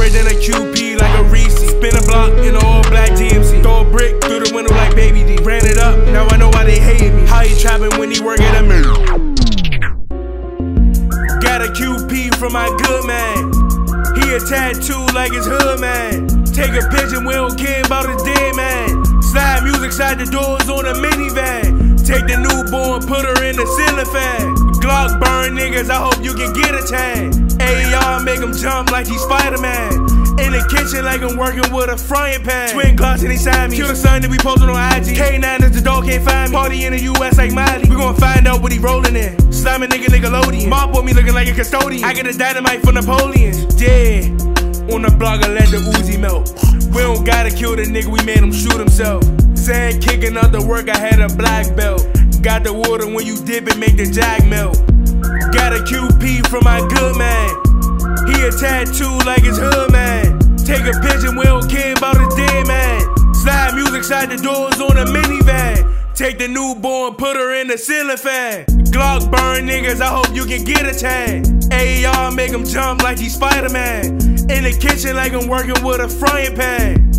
Spray than a QP like a Reese. Spin a block in an all black GMC. Throw a brick through the window like Baby D. Ran it up, now I know why they hate me. How he trapping when he work at a mill? Got a QP from my good man. He a tattoo like his hood man. Take a picture, we don't care about his dead man. Slide music side the doors on a minivan. Take the newborn, put her in the ceiling fan. Glock burn niggas, I hope you can get a tag. AR make him jump like he's Spider Man. In the kitchen like I'm working with a frying pan. Twin they sign me. Kill the son that we posted on IG. K9 is the dog can't find me. Party in the US like Miley. We gon' find out what he rolling in. Slime a nigga Nickelodeon. Mop on me looking like a custodian. I get a dynamite for Napoleon. Yeah. On the block, I let the Uzi melt. We don't gotta kill the nigga, we made him shoot himself. Saying kicking out the work, I had a black belt. Got the water when you dip it, make the jack melt. Got a QP from my good man. He a tattoo like his hood man. Take a picture, we don't care about his dead man. Slide music side the doors on a minivan. Take the newborn, put her in the ceiling fan. Glock burn niggas, I hope you can get a tag. AR make him jump like he's Spider Man. In the kitchen like I'm working with a frying pan.